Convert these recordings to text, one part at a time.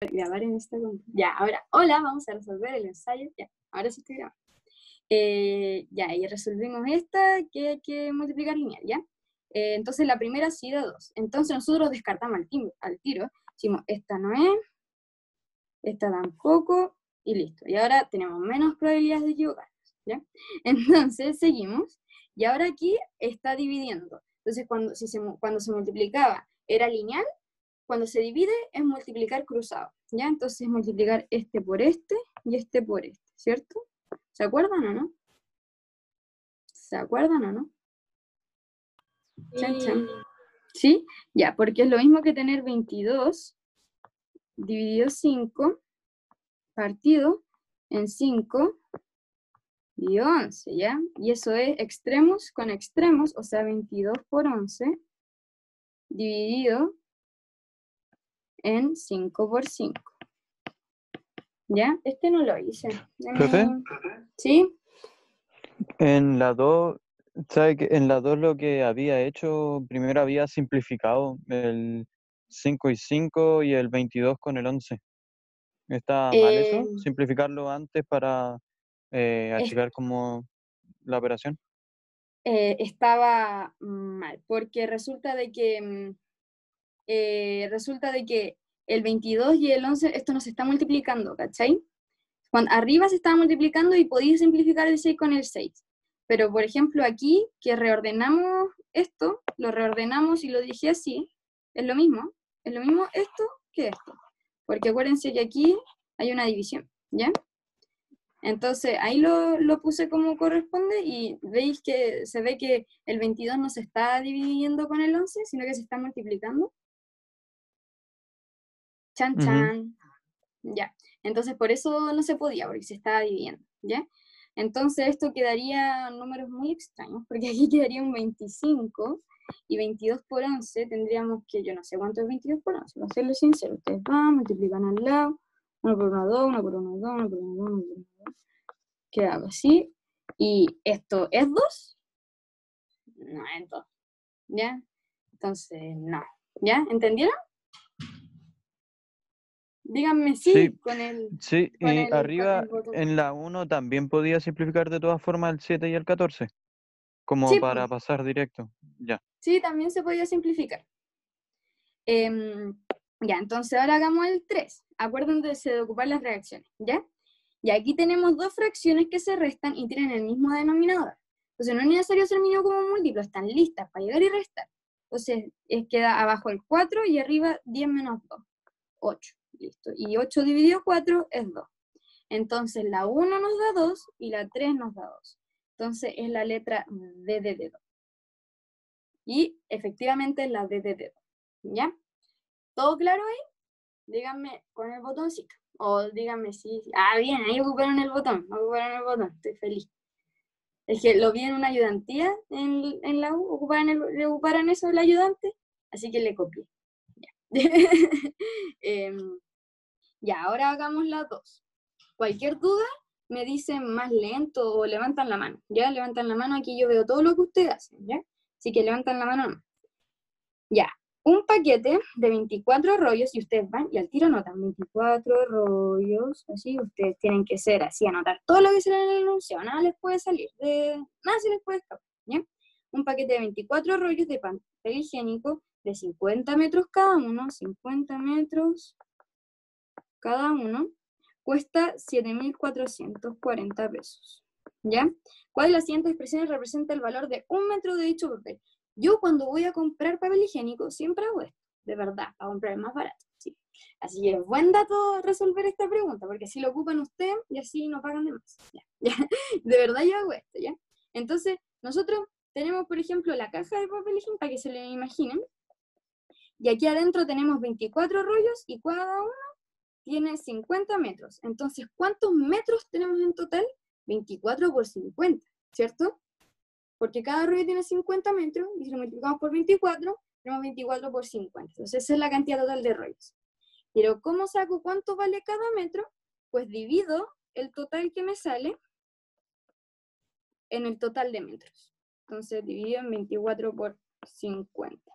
grabar en esta Ya, ahora, hola, vamos a resolver el ensayo. Ya, ahora sí estoy grabando. Eh, ya, y resolvimos esta que hay que multiplicar lineal, ¿ya? Eh, entonces la primera sí da 2. Entonces nosotros descartamos al, al tiro. Decimos, esta no es, esta tampoco, y listo. Y ahora tenemos menos probabilidades de equivocarnos, ¿ya? Entonces seguimos, y ahora aquí está dividiendo. Entonces cuando, si se, cuando se multiplicaba era lineal, cuando se divide es multiplicar cruzado, ¿ya? Entonces multiplicar este por este y este por este, ¿cierto? ¿Se acuerdan o no? ¿Se acuerdan o no? Chan, ¿Sí? Ya, porque es lo mismo que tener 22 dividido 5 partido en 5 y 11, ¿ya? Y eso es extremos con extremos, o sea, 22 por 11 dividido en 5 por 5. ¿Ya? Este no lo hice. ¿Profe? ¿Sí? En la 2, ¿sabe que en la 2 lo que había hecho, primero había simplificado el 5 y 5 y el 22 con el 11. ¿Está mal eso? Eh, ¿Simplificarlo antes para eh, achicar como la operación? Eh, estaba mal, porque resulta de que mm, eh, resulta de que el 22 y el 11, esto nos está multiplicando, ¿cachai? Cuando arriba se estaba multiplicando y podía simplificar el 6 con el 6. Pero, por ejemplo, aquí, que reordenamos esto, lo reordenamos y lo dije así, es lo mismo, es lo mismo esto que esto. Porque acuérdense que aquí hay una división, ¿ya? Entonces, ahí lo, lo, puse como corresponde y veis que se ve que el 22 no se está dividiendo con el 11, sino que se está multiplicando. Chan, chan. Ya. Entonces, por eso no se podía, porque se estaba dividiendo, ¿ya? Entonces, esto quedaría números muy extraños, porque aquí quedaría un 25 y 22 por 11 tendríamos que, yo no sé cuánto es 22 por 11, para serles sincero, ustedes van, multiplican al lado, 1 por 1, 2, 1 por 1, 2, 1 por 1, 2, 1 por 1, 2, queda así, y esto es 2, no es 2, ¿ya? Entonces, no, ¿ya? ¿Entendieron? Díganme sí, con el. Sí, y arriba en la 1 también podía simplificar de todas formas el 7 y el 14, como para pasar directo. Ya. Sí, también se podía simplificar. Em, ya, entonces ahora hagamos el 3. Acuérdense de ocupar las reacciones, ¿ya? Y aquí tenemos dos fracciones que se restan y tienen el mismo denominador. Entonces no es necesario hacer mínimo como múltiplo, están listas para llegar y restar. Entonces queda abajo el 4 y arriba 10 menos 2, 8. Listo. Y 8 dividido 4 es 2. Entonces la 1 nos da 2 y la 3 nos da 2. Entonces es la letra D de dedo. Y efectivamente es la D de dedo. ¿Ya? ¿Todo claro ahí? Díganme con el botoncito. O díganme si... Ah, bien, ahí ocuparon el botón. Ocuparon el botón. Estoy feliz. Es que lo vi en una ayudantía en, en la U. Ocuparon, el, ocuparon eso el ayudante. Así que le copié. Eh, ya, ahora hagamos las dos. Cualquier duda, me dicen más lento o levantan la mano. Ya, levantan la mano, aquí yo veo todo lo que ustedes hacen, ¿ya? Así que levantan la mano. Ya, un paquete de 24 rollos y ustedes van y al tiro anotan 24 rollos, así ustedes tienen que ser así, anotar todo lo que se el enunciado, nada les puede salir, de, nada se les puede escapar. Un paquete de 24 rollos de papel higiénico de 50 metros cada uno, 50 metros cada uno, cuesta 7.440 pesos. ¿Ya? ¿Cuál de las siguientes expresiones representa el valor de un metro de dicho papel? Yo cuando voy a comprar papel higiénico siempre hago esto, de verdad, a comprar más barato. Sí. Así que es buen dato resolver esta pregunta, porque si lo ocupan ustedes y así no pagan de más. De verdad yo hago esto, ¿ya? Entonces, nosotros tenemos, por ejemplo, la caja de papel higiénico, para que se lo imaginen, y aquí adentro tenemos 24 rollos y cada uno tiene 50 metros. Entonces, ¿cuántos metros tenemos en total? 24 por 50, ¿cierto? Porque cada rollo tiene 50 metros, y si lo multiplicamos por 24, tenemos 24 por 50. Entonces, esa es la cantidad total de rollos. Pero, ¿cómo saco cuánto vale cada metro? Pues divido el total que me sale en el total de metros. Entonces, divido en 24 por 50.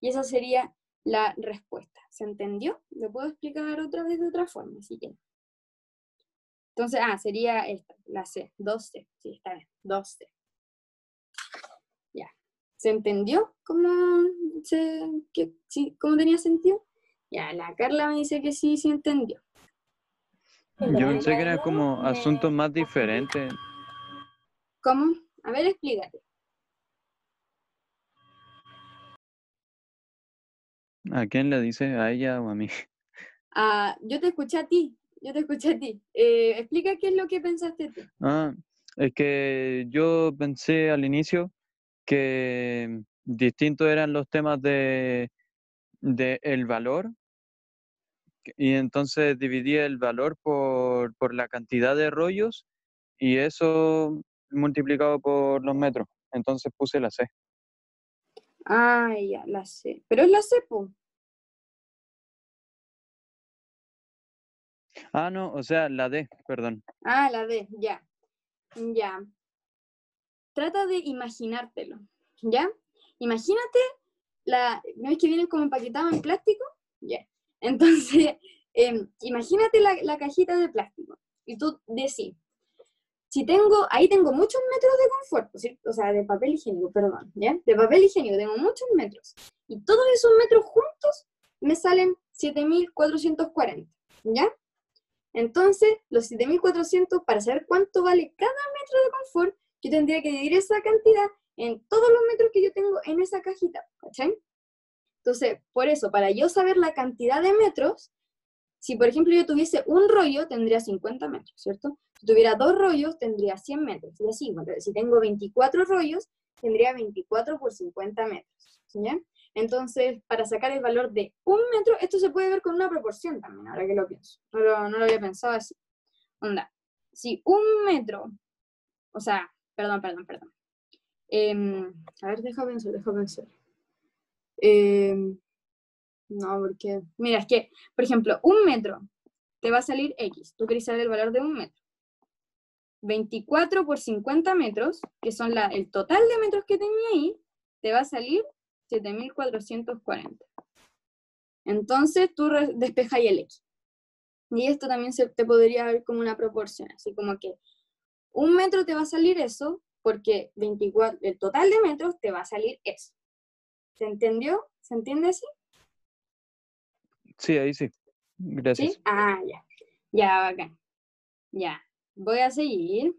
Y esa sería la respuesta. ¿Se entendió? Lo puedo explicar otra vez de otra forma, si quieren. Entonces, ah, sería esta, la C, 2C. Sí, está bien, 2C. Ya. ¿Se entendió cómo, se, que, sí, cómo tenía sentido? Ya, la Carla me dice que sí, sí entendió. Yo pensé que eran como asuntos más diferentes. ¿Cómo? A ver, explícate. ¿A quién le dice? ¿A ella o a mí? Ah, yo te escuché a ti, yo te escuché a ti. Eh, explica qué es lo que pensaste tú. Ah, es que yo pensé al inicio que distintos eran los temas de, de el valor y entonces dividí el valor por, por la cantidad de rollos y eso multiplicado por los metros. Entonces puse la C. Ah, ya, la C. Pero es la C, po. Ah, no, o sea, la D, perdón. Ah, la D, ya. Ya. Trata de imaginártelo, ¿ya? Imagínate la. ¿No es que vienen como empaquetado en plástico? Ya. Entonces, em, imagínate la, la, cajita de plástico y tú decís, si tengo, ahí tengo muchos metros de confort, o sea, de papel higiénico, perdón, ¿ya? De papel higiénico tengo muchos metros y todos esos metros juntos me salen 7440, ¿ya? Entonces, los 7400, para saber cuánto vale cada metro de confort, yo tendría que dividir esa cantidad en todos los metros que yo tengo en esa cajita, ¿cachai? Entonces, por eso, para yo saber la cantidad de metros, si por ejemplo yo tuviese un rollo, tendría 50 metros, ¿cierto? Si tuviera dos rollos, tendría 100 metros. Y así, si tengo 24 rollos, tendría 24 por 50 metros. ¿ya? Entonces, para sacar el valor de un metro, esto se puede ver con una proporción también, ahora que lo pienso. No lo, había pensado así. Onda, si un metro, o sea, perdón, perdón, perdón. Em, a ver, deja pensar, deja pensar. Eh, no, porque, mira, es que, por ejemplo, un metro te va a salir X. Tú querés saber el valor de un metro. 24 por 50 metros, que son la, el total de metros que tenía ahí, te va a salir 7440. Entonces tú despejas el X. Y esto también se te podría ver como una proporción, así como que un metro te va a salir eso, porque 24, el total de metros te va a salir eso. ¿Se entendió? ¿Se entiende así? Sí, ahí sí. Gracias. Ah, ya. Ya, bacán. Ya. Voy a seguir.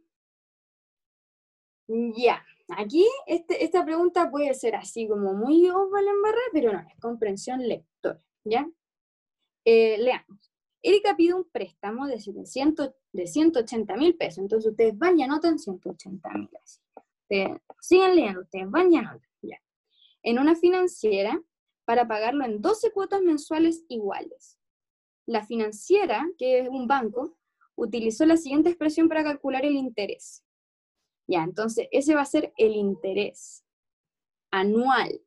Ya. Aquí este, esta pregunta puede ser así como muy oval en barra, pero no, es comprensión lectora. ¿Ya? Eh, leamos. Erika pide un préstamo de, 700, de 180 mil pesos. Entonces ustedes van y anotan 180 mil. Siguen leyendo, ustedes van y anotan. Ya. En una financiera, para pagarlo en 12 cuotas mensuales iguales. La financiera, que es un banco, utilizó la siguiente expresión para calcular el interés. Ya, entonces ese va a ser el interés anual.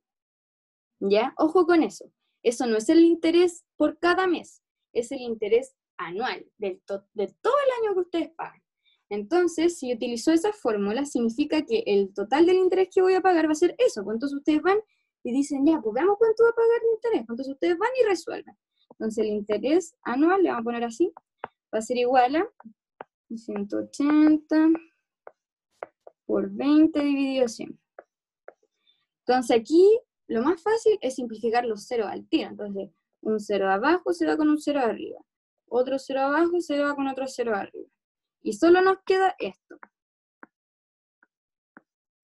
¿Ya? Ojo con eso. Eso no es el interés por cada mes, es el interés anual de todo el año que ustedes pagan. Entonces, si utilizó esa fórmula, significa que el total del interés que voy a pagar va a ser eso. Pues entonces ustedes van y dicen, ya, pues veamos cuánto va a pagar el interés. Entonces ustedes van y resuelven. Entonces el interés anual, le vamos a poner así, va a ser igual a 180 por 20 dividido 100. Entonces aquí lo más fácil es simplificar los ceros al tiro. Entonces un cero abajo se va con un cero arriba. Otro cero abajo se va con otro cero arriba. Y solo nos queda esto.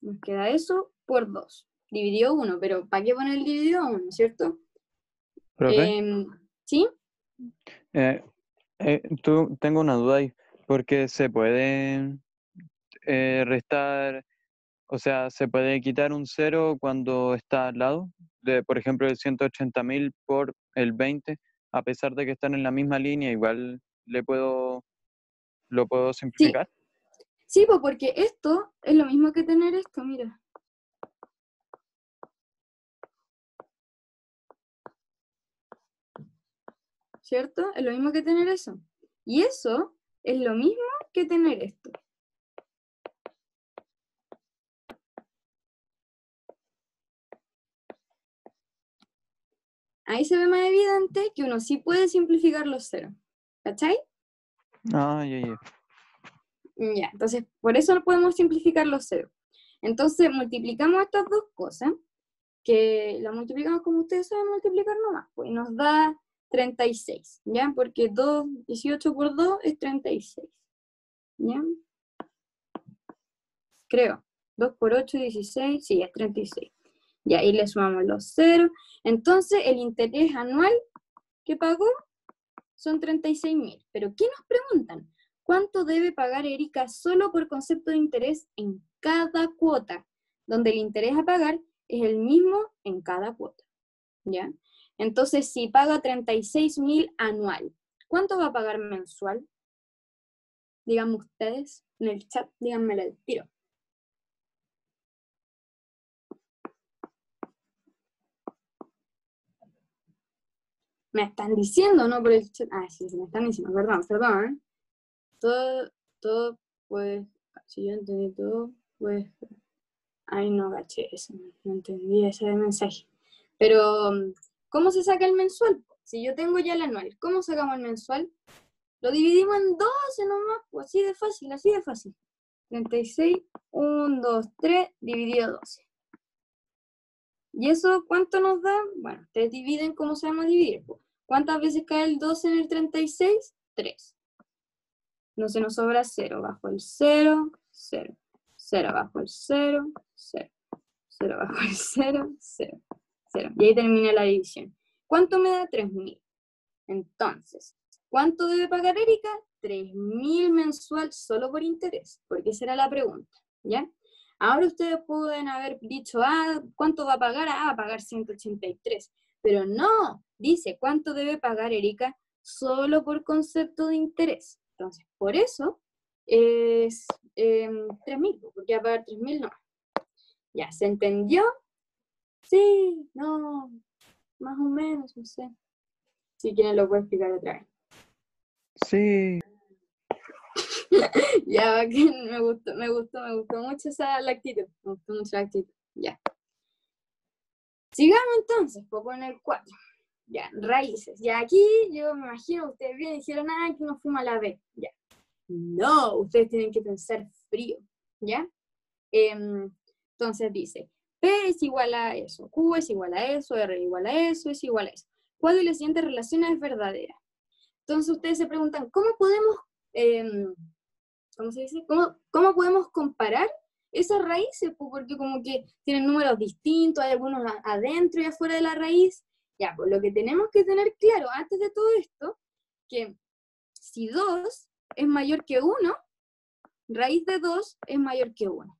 Nos queda eso por 2 dividió uno, pero ¿para qué poner el dividido uno, cierto? Em, ¿Sí? Eh, eh, tú, tengo una duda ahí, porque se puede eh, restar, o sea, se puede quitar un cero cuando está al lado, de, por ejemplo, el 180 mil por el 20, a pesar de que están en la misma línea, igual le puedo, lo puedo simplificar. Sí, sí pues porque esto es lo mismo que tener esto, mira. ¿Cierto? Es lo mismo que tener eso. Y eso es lo mismo que tener esto. ahí se ve más evidente que uno sí puede simplificar los ceros. ¿Cachai? Ah, ya, ya. Ya, entonces por eso no podemos simplificar los ceros. Entonces multiplicamos estas dos cosas, que la multiplicamos como ustedes saben multiplicar nomás, pues nos da 36, ¿ya? Porque 2, 18 por 2 es 36, ¿ya? Creo. 2 por 8, 16, sí, es 36. Y ahí le sumamos los ceros. Entonces, el interés anual que pagó son 36 mil. Pero, ¿qué nos preguntan? ¿Cuánto debe pagar Erika solo por concepto de interés en cada cuota? Donde el interés a pagar es el mismo en cada cuota. ¿Ya? Entonces, si paga 36 mil anual, ¿cuánto va a pagar mensual? Díganme ustedes en el chat, díganmelo el tiro. Me están diciendo, ¿no? Por el chat. Ah, sí, me están diciendo, perdón, perdón. ¿eh? Todo, todo, pues, si yo entendí todo, pues, ay, no gaché eso, no entendí ese mensaje. Pero, ¿cómo se saca el mensual? Si yo tengo ya el anual, ¿cómo sacamos el mensual? Lo dividimos en 12 nomás, pues así de fácil, así de fácil. 36, 1, 2, 3, dividido 12. ¿Y eso cuánto nos da? Bueno, ustedes dividen se llama dividir. ¿Cuántas veces cae el 12 en el 36? 3. No se nos sobra 0. Bajo el 0, 0. 0 bajo el 0, 0. 0 bajo el 0, 0. 0. Y ahí termina la división. ¿Cuánto me da? 3.000. Entonces, ¿cuánto debe pagar Erika? 3.000 mensual solo por interés, porque esa era la pregunta, ¿ya? Ahora ustedes pueden haber dicho, ah, ¿cuánto va a pagar? Ah, a pagar 183. Pero no, dice, ¿cuánto debe pagar Erika? Solo por concepto de interés. Entonces, por eso es eh, em, 3.000, porque va a pagar 3.000 no. ¿Ya se entendió? Sí, no, más o menos, no sé. Si quieren lo puedo explicar otra vez. Sí. ya, me gustó, me gustó, me gustó mucho esa la actitud, me gustó mucho la actitud, ya. Sigamos entonces, pues con el 4. Ya, raíces. Ya aquí yo me imagino, ustedes bien dijeron, ah, que no fuimos a la B. Ya. No, ustedes tienen que pensar frío, ¿ya? Em, entonces dice, P es igual a eso, Q es igual a eso, R igual a eso, es igual a eso. ¿Cuál de las siguientes relaciones es verdadera? Entonces ustedes se preguntan, ¿cómo podemos em, ¿cómo se dice? ¿Cómo, podemos comparar esas raíces? Pues porque como que tienen números distintos, hay algunos adentro y afuera de la raíz. Ya, pues lo que tenemos que tener claro antes de todo esto, que si 2 es mayor que 1, raíz de 2 es mayor que 1.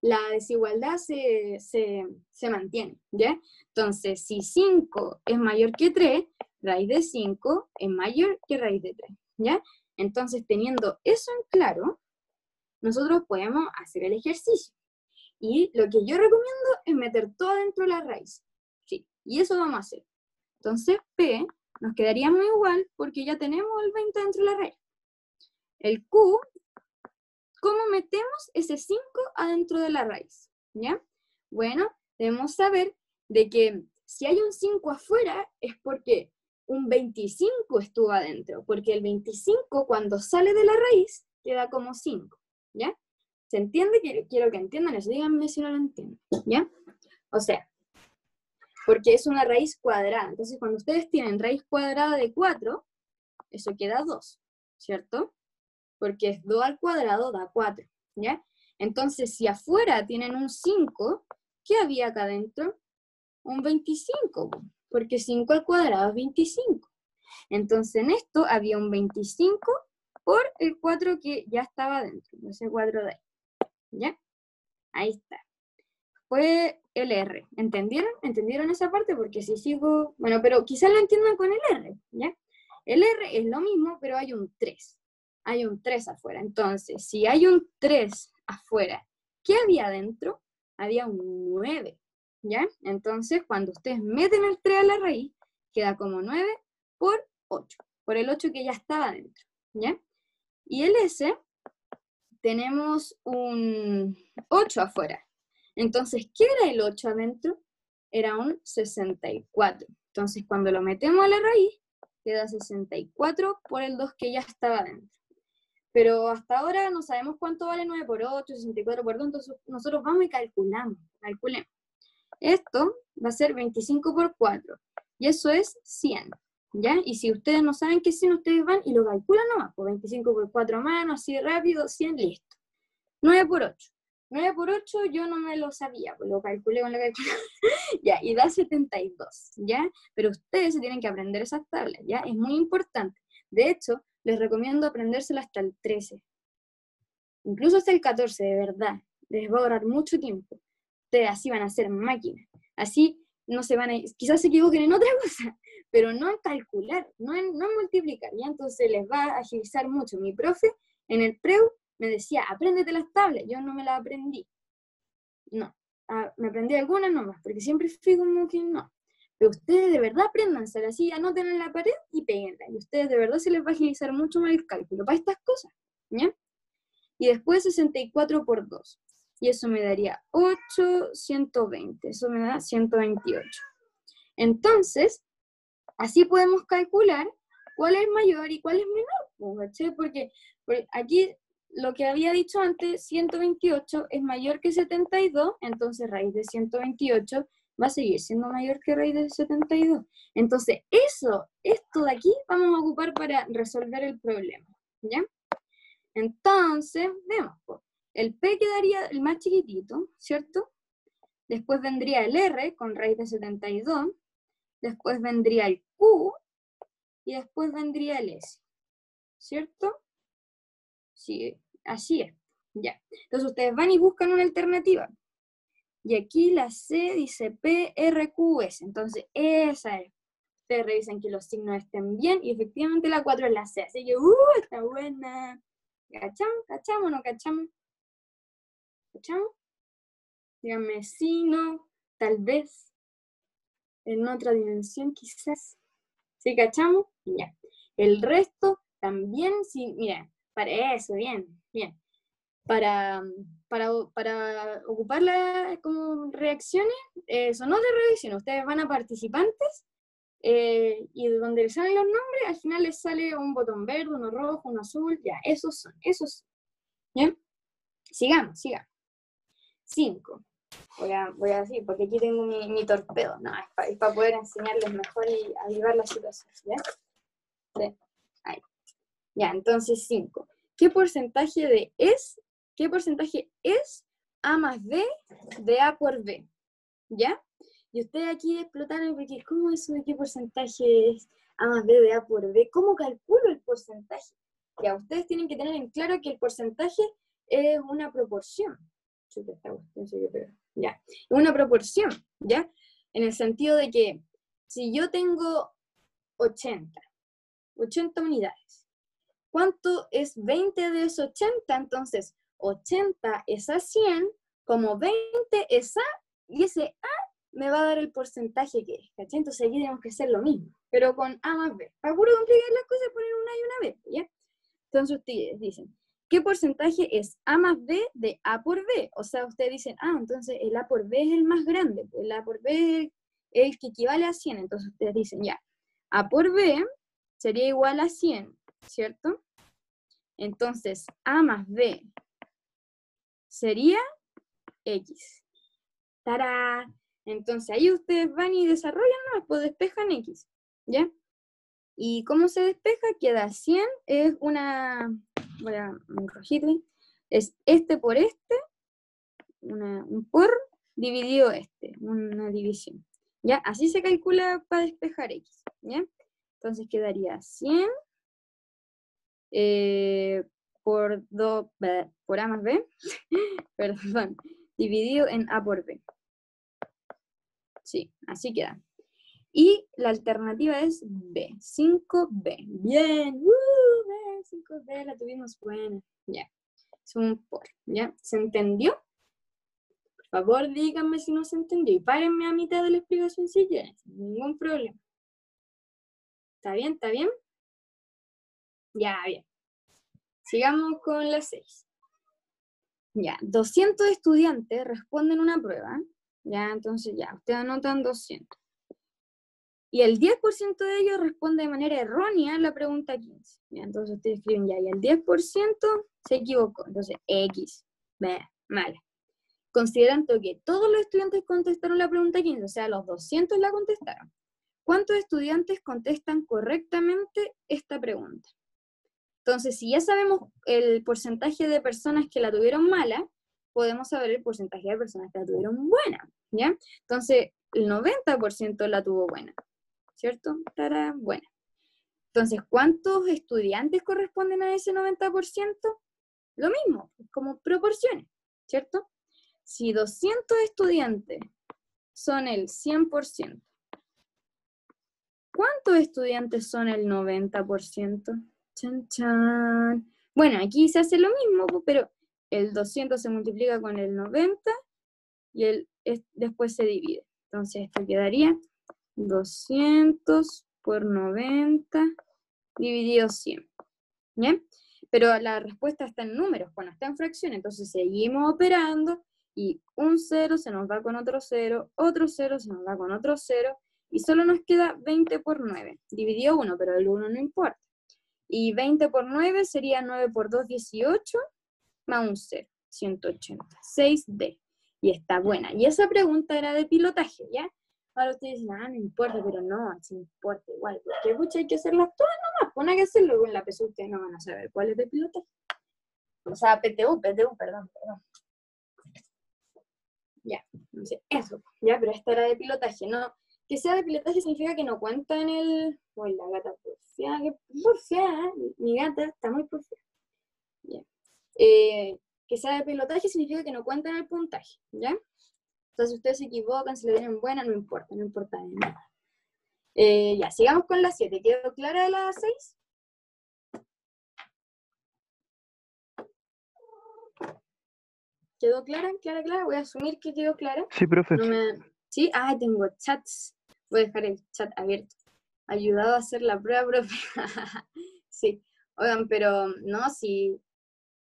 La desigualdad se, se mantiene, ¿ya? Entonces, si 5 es mayor que 3, raíz de 5 es mayor que raíz de 3, ¿ya? Entonces, teniendo eso en claro, nosotros podemos hacer el ejercicio. Y lo que yo recomiendo es meter todo dentro de la raíz. Sí, y eso vamos a hacer. Entonces, P nos quedaría muy igual porque ya tenemos el 20 dentro de la raíz. El Q, ¿cómo metemos ese 5 adentro de la raíz? ¿Ya? Bueno, debemos saber de que si hay un 5 afuera es porque un 25 estuvo adentro, porque el 25 cuando sale de la raíz queda como 5, ¿ya? ¿Se entiende? Quiero, que entiendan eso, díganme si no lo entienden, ¿ya? O sea, porque es una raíz cuadrada, entonces cuando ustedes tienen raíz cuadrada de 4, eso queda 2, ¿cierto? Porque es 2 al cuadrado da 4, ¿ya? Entonces, si afuera tienen un 5, ¿qué había acá adentro? Un 25, porque 5 al cuadrado es 25. Entonces en esto había un 25 por el 4 que ya estaba dentro, ese 4 de ahí. ¿Ya? Ahí está. Fue el R. ¿Entendieron? ¿Entendieron esa parte? Porque si sigo... Bueno, pero quizás lo entiendan con el R, ¿ya? El R es lo mismo, pero hay un 3. Hay un 3 afuera. Entonces, si hay un 3 afuera, ¿qué había adentro? Había un 9. ¿ya? Entonces, cuando ustedes meten el 3 a la raíz, queda como 9 por 8, por el 8 que ya estaba dentro, ¿ya? Y el S, tenemos un 8 afuera. Entonces, ¿qué era el 8 adentro? Era un 64. Entonces, cuando lo metemos a la raíz, queda 64 por el 2 que ya estaba dentro. Pero hasta ahora no sabemos cuánto vale 9 por 8, 64 por 2, entonces nosotros vamos y calculamos, calculemos. Esto va a ser 25 por 4, y eso es 100, ¿ya? Y si ustedes no saben qué es 100, ustedes van y lo calculan nomás, por 25 por 4 manos, así rápido, 100, listo. 9 por 8. 9 por 8 yo no me lo sabía, pues lo calculé con la calculadora. ya, y da 72, ¿ya? Pero ustedes se tienen que aprender esas tablas, ¿ya? Es muy importante. De hecho, les recomiendo aprendérsela hasta el 13. Incluso hasta el 14, de verdad. Les va a durar mucho tiempo. Ustedes así van a ser máquinas. Así no se van a... Quizás se equivoquen en otra cosa, pero no en calcular, no en, no en multiplicar, ¿ya? Entonces les va a agilizar mucho. Mi profe en el PREU me decía, apréndete las tablas, yo no me las aprendí. No, ah, me aprendí algunas nomás, porque siempre fui como que no. Pero ustedes de verdad apréndanse así, anoten en la pared y peguenla. Y ustedes de verdad se les va a agilizar mucho más el cálculo para estas cosas. Y después 64 por 2. Y eso me daría 8, 120. Eso me da 128. Entonces, así podemos calcular cuál es mayor y cuál es menor, Porque, porque aquí lo que había dicho antes, 128 es mayor que 72, entonces raíz de 128 va a seguir siendo mayor que raíz de 72. Entonces, eso, esto de aquí, vamos a ocupar para resolver el problema, ¿ya? Entonces, vemos, el P quedaría el más chiquitito, ¿cierto? Después vendría el R con raíz de 72, después vendría el Q y después vendría el S, ¿cierto? Sí, así es. Ya. Entonces ustedes van y buscan una alternativa. Y aquí la C dice PRQS. Entonces esa es. Ustedes revisan que los signos estén bien y efectivamente la 4 es la C. Así que, ¡uh! Está buena. ¿Cachamos? ¿Cachamos o no cachamos? ¿Cachamos? Díganme sí, no, tal vez. En otra dimensión quizás. ¿Sí cachamos? Ya. El resto también, sí, mira, para eso, bien, bien. Para, para, para ocuparla como reacciones, eh, son de revisión. Ustedes van a participantes eh, y donde les salen los nombres, al final les sale un botón verde, uno rojo, uno azul, ya, esos son, esos ¿Bien? Sigamos, sigamos. Cinco. Voy a, voy a decir, porque aquí tengo mi, mi torpedo, no, es para poder enseñarles mejor y avivar la situación, ¿ya? Sí. Ahí. Ya, entonces 5. ¿Qué porcentaje de es, qué porcentaje es A más B de A por B? ¿Ya? Y ustedes aquí explotaron porque ¿cómo eso de qué porcentaje es A más B de A por B? ¿Cómo calculo el porcentaje? Ya, ustedes tienen que tener en claro que el porcentaje es una proporción. Ya, una proporción, ¿ya? En el sentido de que si yo tengo 80, 80 unidades, ¿Cuánto es 20 de esos 80? Entonces, 80 es a 100, como 20 es a, y ese a me va a dar el porcentaje que es, ¿cachai? Entonces aquí tenemos que hacer lo mismo, pero con a más b. Para puro complicar las cosas, poner una y una b, ¿ya? Entonces ustedes dicen, ¿qué porcentaje es a más b de a por b? O sea, ustedes dicen, ah, entonces el a por b es el más grande, pues el a por b es el que equivale a 100. Entonces ustedes dicen, ya, a por b sería igual a 100, ¿cierto? Entonces, A más B sería X. ¡Tará! Entonces, ahí ustedes van y desarrollan, ¿no? despejan X, ¿ya? ¿Y cómo se despeja? Queda 100, es una, voy a rojito, es este por este, un por dividido este, una división, ¿ya? Así se calcula para despejar X, ¿ya? Entonces quedaría 100 eh, por, por A más B, perdón, dividido en A por B. Sí, así queda. Y la alternativa es B, 5B. Bien, uh, 5B, la tuvimos buena. Ya, es un por, ¿ya? ¿Se entendió? Por favor, díganme si no se entendió y párenme a mitad de la explicación si quieren, ningún problema. ¿Está bien? ¿Está bien? Ya, bien. Sigamos con las 6. Ya, 200 estudiantes responden una prueba. Ya, entonces ya, ustedes anotan 200. y el 10% de ellos responde de manera errónea la pregunta 15. entonces ustedes escriben ya, y el 10% se equivocó. Entonces, X, B, mal. Considerando que todos los estudiantes contestaron la pregunta 15, o sea, los 200 la contestaron. ¿Cuántos estudiantes contestan correctamente esta pregunta? Entonces, si ya sabemos el porcentaje de personas que la tuvieron mala, podemos saber el porcentaje de personas que la tuvieron buena, ¿ya? Entonces, el 90% la tuvo buena. ¿cierto? Estará buena. Entonces, ¿cuántos estudiantes corresponden a ese 90%? Lo mismo, como proporciones, ¿cierto? Si 200 estudiantes son el 100%, ¿cuántos estudiantes son el 90%? Chan. Bueno, aquí se hace lo mismo, pero el 200 se multiplica con el 90 y el, después se divide. Entonces, esto quedaría 200 por 90 dividido 100. ¿Bien? Pero la respuesta está en números, cuando está en fracción, entonces seguimos operando y un 0 se nos va con otro 0, otro 0 se nos va con otro 0, y solo nos queda 20 por 9. Dividió 1, pero el 1 no importa. Y 20 por 9 sería 9 por 2, 18, más un 0, 180. 6D. Y está buena. Y esa pregunta era de pilotaje, ¿ya? Ahora ustedes dicen, ah, no importa, pero no, sí importa igual, porque pucha, hay que hacerlas todas nomás, pues hay que hacerlo, en la PSU ustedes no van a saber cuál es de pilotaje. O sea, PTU, PTU, perdón, perdón. Ya, entonces, eso, ya, pero esta era de pilotaje, no, que sea de pilotaje significa que no cuenta en el, uy, la gata porfia, que porfia, ¿eh? mi gata está muy porfia. Ya. Eh, que sea de pilotaje significa que no cuenta en el puntaje, ¿ya? Entonces, ustedes se equivocan, si le vienen buena, no importa, no importa de nada. Eh, ya, sigamos con la 7. ¿Quedó clara la 6? ¿Quedó clara? ¿Clara, clara? Voy a asumir que quedó clara. Sí, profe. ¿Sí? Ah, tengo chats. Voy a dejar el chat abierto. Ayudado a hacer la prueba, profe. sí. Oigan, pero no, si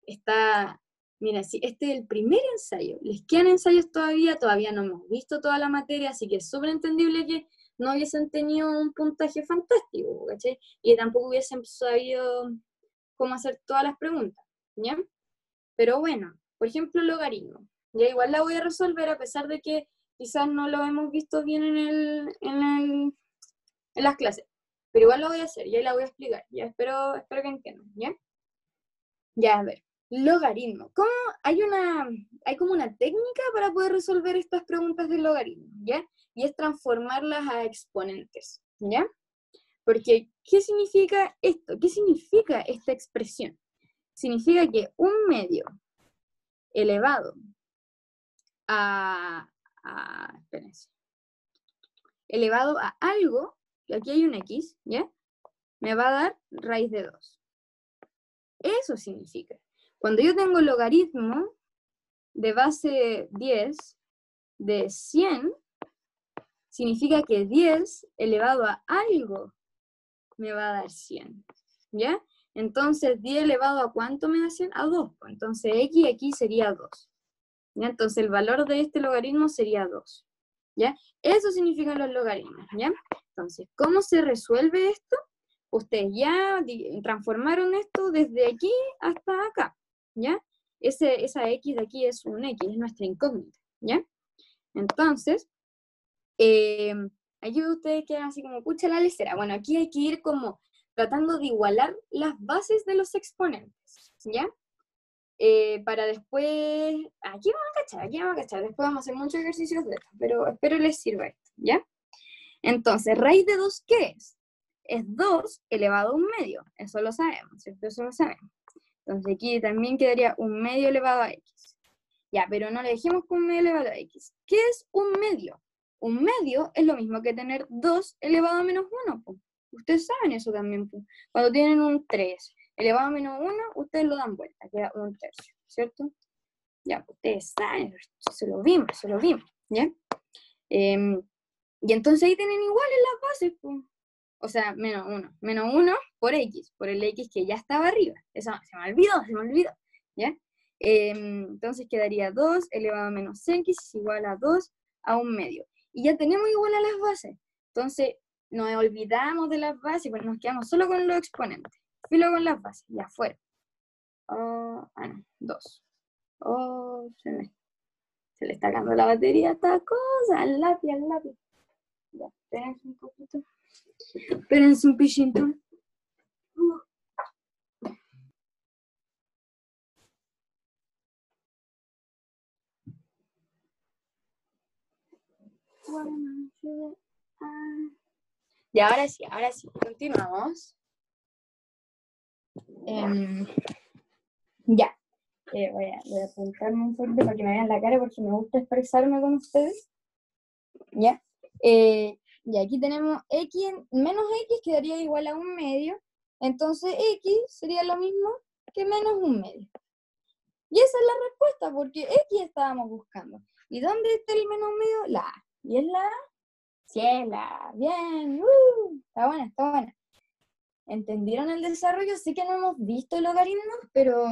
está Mira, si este es el primer ensayo, les quedan ensayos todavía, todavía no hemos visto toda la materia, así que es súper entendible que no hubiesen tenido un puntaje fantástico, ¿cachai? Y tampoco hubiesen sabido cómo hacer todas las preguntas, ¿ya? Pero bueno, por ejemplo, logaritmo. Ya igual la voy a resolver a pesar de que quizás no lo hemos visto bien en, el, en, las clases. Pero igual lo voy a hacer, ya la voy a explicar. Ya espero, espero que entiendan, ¿ya? Ya, a ver. Logaritmo. ¿Cómo hay una, hay como una técnica para poder resolver estas preguntas del logaritmo, ¿ya? Y es transformarlas a exponentes, ¿ya? Porque, ¿qué significa esto? ¿Qué significa esta expresión? Significa que un medio elevado a, a espérense, elevado a algo, que aquí hay un x, ¿ya? Me va a dar raíz de 2. Eso significa. Cuando yo tengo logaritmo de base 10 de 100, significa que 10 elevado a algo me va a dar 100. ¿Ya? Entonces, 10 elevado a cuánto me da 100? A 2. Pues. Entonces, x aquí sería 2. ¿Ya? Entonces, el valor de este logaritmo sería 2. ¿Ya? Eso significan los logaritmos. ¿Ya? Entonces, ¿cómo se resuelve esto? Ustedes ya transformaron esto desde aquí hasta acá. ¿ya? Esa X de aquí es un X, es nuestra incógnita, ¿ya? Entonces, eh, aquí ustedes quedan así como, pucha la lecera. Bueno, aquí hay que ir como tratando de igualar las bases de los exponentes, ¿ya? Eh, para después, aquí vamos a cachar, aquí vamos a cachar, después vamos a hacer muchos ejercicios de esto, pero espero les sirva esto, ¿ya? Entonces, raíz de 2, ¿qué es? Es 2 elevado a un medio, eso lo sabemos, ¿cierto? Eso lo sabemos. Entonces aquí también quedaría un medio elevado a x. Ya, pero no le dejemos con un medio elevado a x. ¿Qué es un medio? Un medio es lo mismo que tener 2 elevado a menos 1. Ustedes saben eso también. Cuando tienen un 3 elevado a menos 1, ustedes lo dan vuelta, queda un tercio, ¿cierto? Ya, ustedes saben, se lo vimos, se lo vimos, ¿ya? Em, y entonces ahí tienen iguales las bases, pues o sea, menos 1, menos 1 por x, por el x que ya estaba arriba. Eso se me olvidó, se me olvidó, ¿ya? Em, entonces quedaría 2 elevado a menos x es igual a 2 a un medio. Y ya tenemos igual a las bases. Entonces, nos olvidamos de las bases, pues nos quedamos solo con los exponentes. Filo con las bases, ya fuera. Oh, ah, no, dos. Oh, se, me, se le está acabando la batería a esta cosa, al lápiz, al lápiz. Ya, espérense un poquito. Espérense un pichito. Uh. Y ahora sí, ahora sí, continuamos. Em, ya, eh, voy, a, voy, apuntarme un poquito para que me vean la cara porque me gusta expresarme con ustedes. Ya, eh, y aquí tenemos x, menos x quedaría igual a un medio, entonces x sería lo mismo que menos un medio. Y esa es la respuesta, porque x estábamos buscando. ¿Y dónde está el menos medio? La. ¿Y es la A? La Bien. Uh, está buena, está buena. ¿Entendieron el desarrollo? Sí que no hemos visto logaritmos, pero,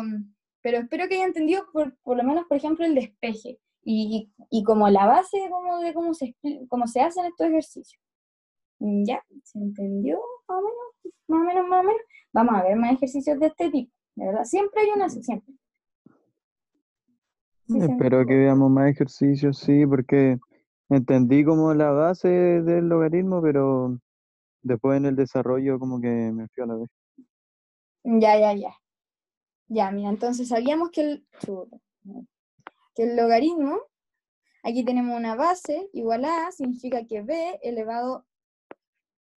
pero espero que hayan entendido por, por lo menos, por ejemplo, el despeje y, y como la base de cómo, de cómo, se, cómo se hacen estos ejercicios. ¿Ya? ¿Se entendió? Más o menos, más o menos, más o menos. Vamos a ver más ejercicios de este tipo, de verdad. Siempre hay una, siempre. Espero que veamos más ejercicios, sí, porque entendí como la base del logaritmo, pero después en el desarrollo como que me fui a la vez. Ya, ya, ya. Ya, mira, entonces sabíamos que el, que el logaritmo, aquí tenemos una base igual a significa que B elevado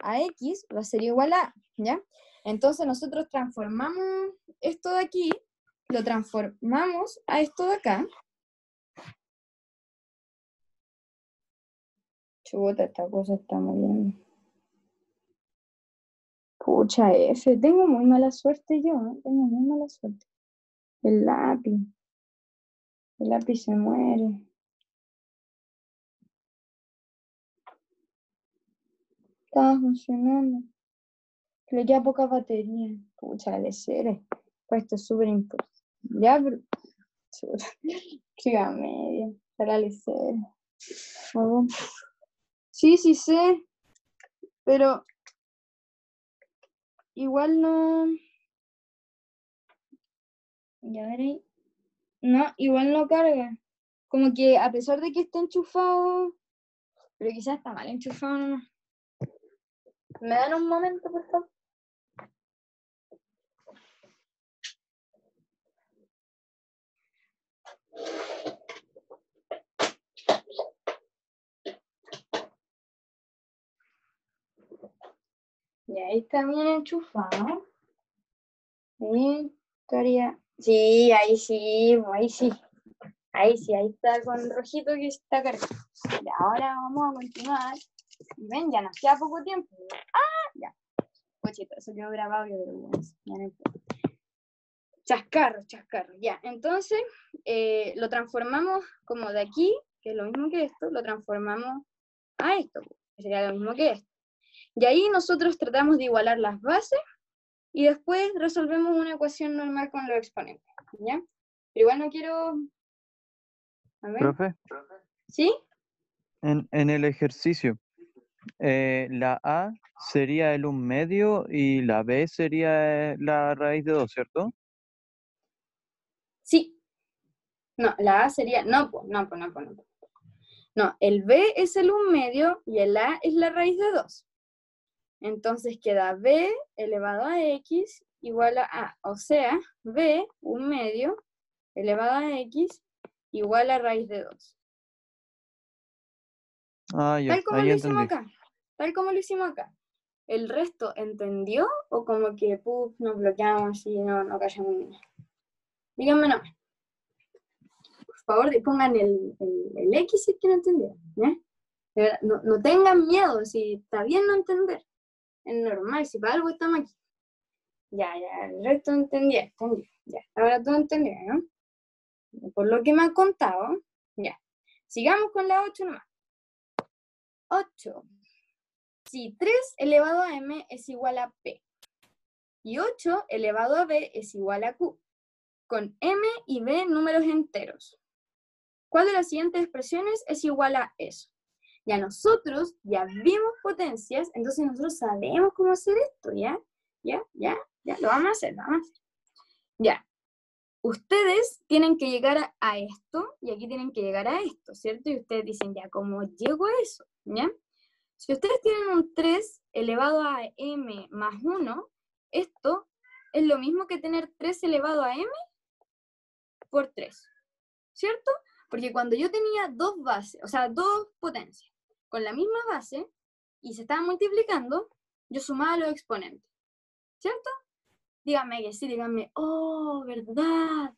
a X va a ser igual a ¿ya? Entonces nosotros transformamos esto de aquí, lo transformamos a esto de acá, Chuta, esta cosa está muy Pucha F, tengo muy mala suerte yo, ¿eh? tengo muy mala suerte. El lápiz. El lápiz se muere. Estaba funcionando. Le queda poca batería. Pucha, le seré. Pues esto es súper importante. Ya, pero... Qué media. Para seré. Sí, sí sé, pero igual no. Ya veré. No, igual no carga. Como que a pesar de que está enchufado, pero quizás está mal enchufado nomás. ¿Me dan un momento, por favor? Y ahí está bien enchufado. Y estaría. Sí, ahí sí, ahí sí. Ahí sí, ahí está con rojito que está cargado. Y ahora vamos a continuar. Ven, ya nos queda poco tiempo. ¡Ah! Ya. Pochito, eso quedó grabado, yo vergüenza. Chascarro, chascarro. Ya, entonces eh, lo transformamos como de aquí, que es lo mismo que esto, lo transformamos a esto, sería lo mismo que esto. Y ahí nosotros tratamos de igualar las bases y después resolvemos una ecuación normal con los exponentes, ¿ya? Pero igual no quiero... A ver. ¿Profe? ¿Sí? En, en el ejercicio, eh, la A sería el 1 medio y la B sería eh, la raíz de 2, ¿cierto? Sí. No, la A sería... No, pues, no, pues, no, pues, no. No, el B es el 1 medio y el A es la raíz de 2. Entonces queda b elevado a x igual a a. O sea, b, un medio, elevado a x, igual a raíz de 2. Ah, Tal como lo hicimos acá. Tal como lo hicimos acá. ¿El resto entendió o como que puf, nos bloqueamos y no, no callamos ni Díganme no. Por favor, pongan el, el, X si es que no entendieron. No, no tengan miedo, si está bien no entender es normal, si para algo estamos aquí. Ya, ya, el resto entendí, entendí. Ya, ahora todo entendí, ¿no? Por lo que me han contado, ya. Sigamos con la 8 nomás. 8. Si 3 elevado a m es igual a p y 8 elevado a b es igual a q, con m y b números enteros. ¿Cuál de las siguientes expresiones es igual a eso? Ya nosotros ya vimos potencias, entonces nosotros sabemos cómo hacer esto, ¿ya? ¿Ya? ¿Ya? ¿Ya? Lo vamos a hacer, lo vamos a hacer. Ya. Ustedes tienen que llegar a, esto y aquí tienen que llegar a esto, ¿cierto? Y ustedes dicen, ya, ¿cómo llego a eso? ¿Ya? Si ustedes tienen un 3 elevado a m más 1, esto es lo mismo que tener 3 elevado a m por 3, ¿cierto? Porque cuando yo tenía dos bases, o sea, dos potencias, con la misma base, y se estaban multiplicando, yo sumaba los exponentes, ¿cierto? Díganme que sí, díganme, oh, ¿verdad?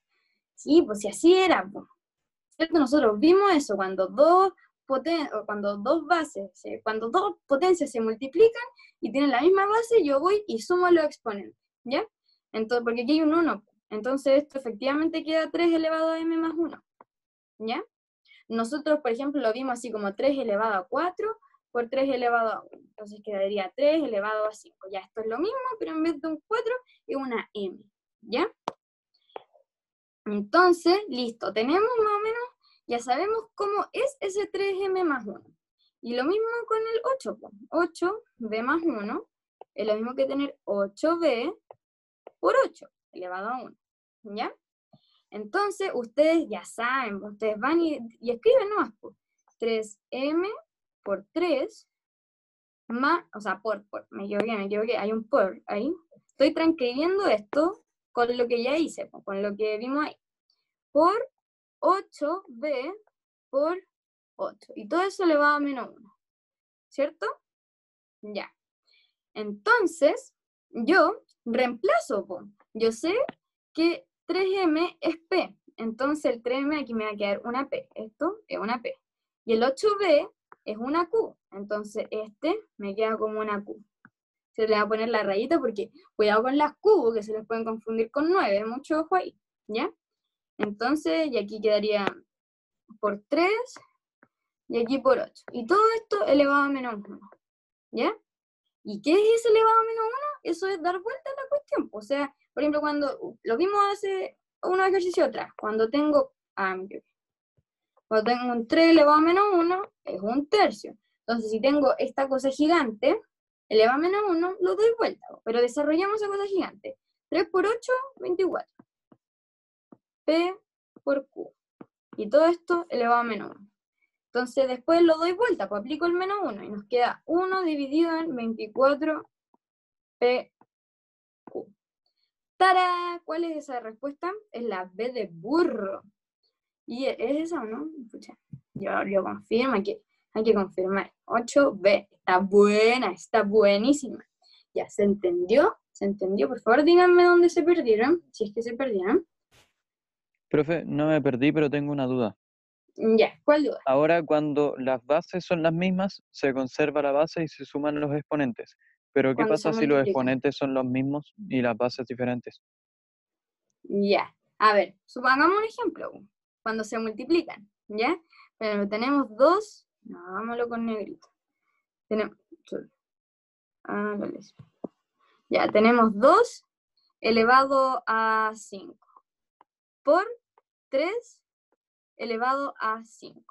Sí, pues si así era, ¿cierto? Nosotros vimos eso, cuando dos poten cuando dos bases, cuando dos potencias se multiplican y tienen la misma base, yo voy y sumo los exponentes, ¿ya? Entonces, porque aquí hay un 1, entonces esto efectivamente queda 3 elevado a m más 1, ¿ya? Nosotros, por ejemplo, lo vimos así como 3 elevado a 4 por 3 elevado a 1, entonces quedaría 3 elevado a 5, ya esto es lo mismo, pero en vez de un 4 es una m, ¿ya? Entonces, listo, tenemos más o menos ya sabemos cómo es ese 3m más 1. Y lo mismo con el 8. 8b más 1 es lo mismo que tener 8b por 8 elevado a 1. ¿Ya? Entonces, ustedes ya saben, ustedes van y, escriben nomás. 3m por 3 más, o sea, por, por, me equivoqué, me equivoqué, hay un por ahí. Estoy transcribiendo esto con lo que ya hice, con lo que vimos ahí. Por 8b por 8. Y todo eso le va a menos 1. ¿Cierto? Ya. Entonces, yo reemplazo. Yo sé que 3m es p. Entonces el 3m aquí me va a quedar una p. Esto es una p. Y el 8b es una q. Entonces este me queda como una q. Se le va a poner la rayita porque cuidado con las q, que se les pueden confundir con 9. Mucho ojo ahí. ¿Ya? Entonces, y aquí quedaría por 3 y aquí por 8. Y todo esto elevado a menos 1. ¿Ya? ¿Y qué es ese elevado a menos 1? Eso es dar vuelta a la cuestión. O sea, por ejemplo, cuando lo vimos hace un ejercicio atrás, cuando tengo, cuando tengo un 3 elevado a menos 1, es un tercio. Entonces, si tengo esta cosa gigante, elevado a menos 1, lo doy vuelta. Pero desarrollamos esa cosa gigante. 3 por 8, 24. P por Q. Y todo esto elevado a menos 1. Entonces después lo doy vuelta, pues aplico el menos 1 y nos queda 1 dividido en 24 PQ. ¡Tara! ¿Cuál es esa respuesta? Es la B de burro. ¿Y es esa o no? Escucha, yo, yo confirmo, que, hay que confirmar. 8B, está buena, está buenísima. ¿Ya se entendió? ¿Se entendió? Por favor, díganme dónde se perdieron, si es que se perdieron. Profe, no me perdí, pero tengo una duda. Ya, ¿cuál duda? Ahora, cuando las bases son las mismas, se conserva la base y se suman los exponentes. Pero, ¿qué pasa si los exponentes son los mismos y las bases diferentes? Ya, a ver, supongamos un ejemplo. Cuando se multiplican, ¿ya? Pero tenemos dos, no, hagámoslo con negrito. Tenemos, ah, ya, tenemos 2 elevado a 5 por 3 elevado a 5.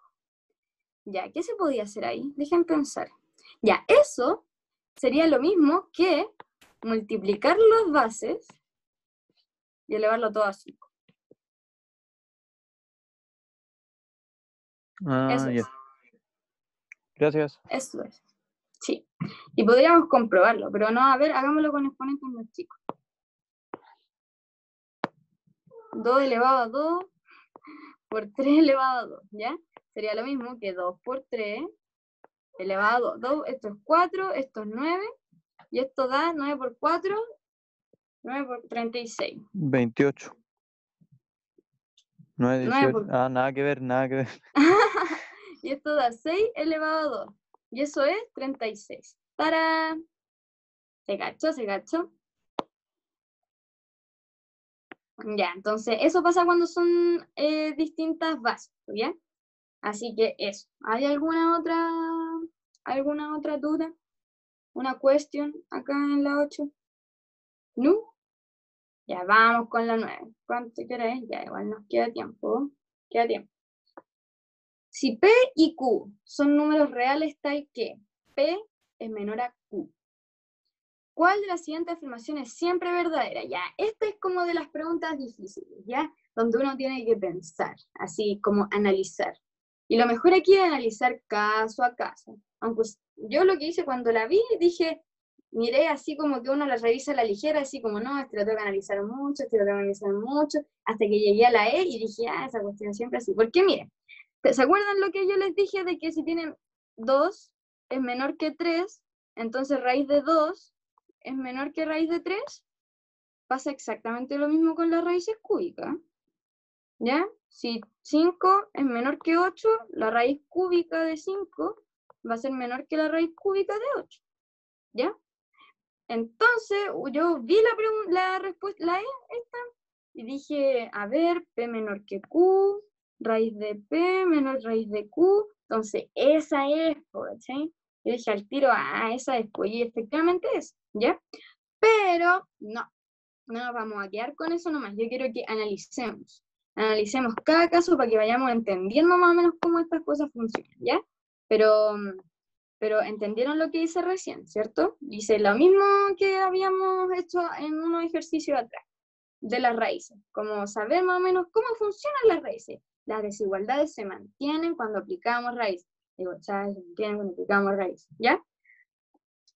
Ya, ¿qué se podía hacer ahí? Dejen pensar. Ya, eso sería lo mismo que multiplicar las bases y elevarlo todo a 5. Ah, eso es. Gracias. Eso es. Sí. Y podríamos comprobarlo, pero no, a ver, hagámoslo con exponentes más chicos. 2 elevado a 2 por 3 elevado a 2, ¿ya? Sería lo mismo que 2 por 3 elevado a 2. Esto es 4, esto es 9, y esto da 9 por 4, 9 por 36. 28. 9, 18. Ah, nada que ver, nada que ver. y esto da 6 elevado a 2. Y eso es 36. ¡Para! Se gachó, se gachó. Ya, entonces eso pasa cuando son eh, distintas bases, ¿ya? Así que eso. ¿Hay alguna otra, alguna otra duda? ¿Una cuestión acá en la 8? ¿No? Ya, vamos con la 9. ¿Cuánto queréis? Ya, igual nos queda tiempo. Queda tiempo. Si P y Q son números reales tal que P es menor a Q. ¿Cuál de las siguientes afirmaciones es siempre verdadera? Ya, esta es como de las preguntas difíciles, ¿ya? Donde uno tiene que pensar, así como analizar. Y lo mejor aquí es analizar caso a caso. Aunque yo lo que hice cuando la vi, dije, miré así como que uno la revisa a la ligera, así como, no, este lo tengo que analizar mucho, este lo tengo que analizar mucho, hasta que llegué a la E y dije, ah, esa cuestión siempre así. Porque miren, ¿se acuerdan lo que yo les dije de que si tienen 2 es menor que 3, entonces raíz de 2 es menor que raíz de 3? Pasa exactamente lo mismo con las raíces cúbicas. ¿Ya? Si 5 es menor que 8, la raíz cúbica de 5 va a ser menor que la raíz cúbica de 8. ¿Ya? Entonces, yo vi la, la respuesta, la E, esta, y dije, a ver, P menor que Q, raíz de P menor raíz de Q, entonces esa es, ¿sí? Y dije al tiro, ah, esa es, pues, y efectivamente es, ¿ya? Pero no, no nos vamos a quedar con eso nomás, yo quiero que analicemos, analicemos cada caso para que vayamos entendiendo más o menos cómo estas cosas funcionan, ¿ya? Pero pero entendieron lo que hice recién, ¿cierto? Dice lo mismo que habíamos hecho en unos ejercicios atrás, de las raíces, como saber más o menos cómo funcionan las raíces. Las desigualdades se mantienen cuando aplicamos raíces. ¿sabes? Se mantienen cuando aplicamos raíces, ¿ya?